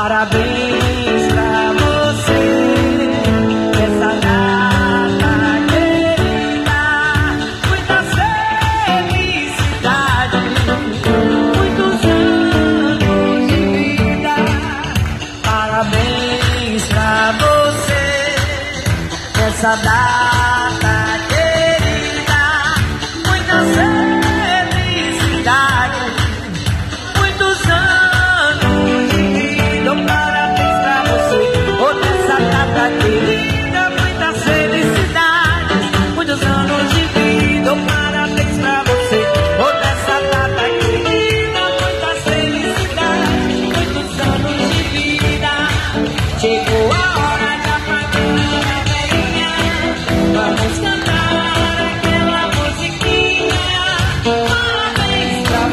Parabéns pra você nessa data querida. Muita felicidade, muitos anos de vida. Parabéns pra você nessa data.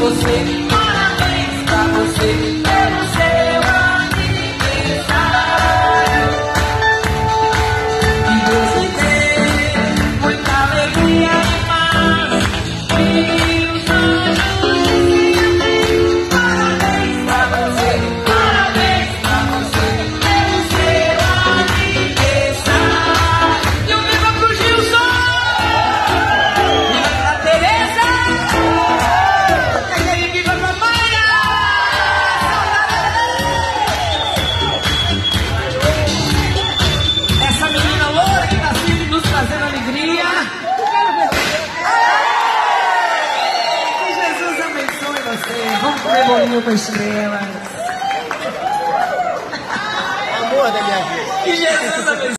você. Cebolinha com estrela. Amor da minha vida. Que Jesus abençoe.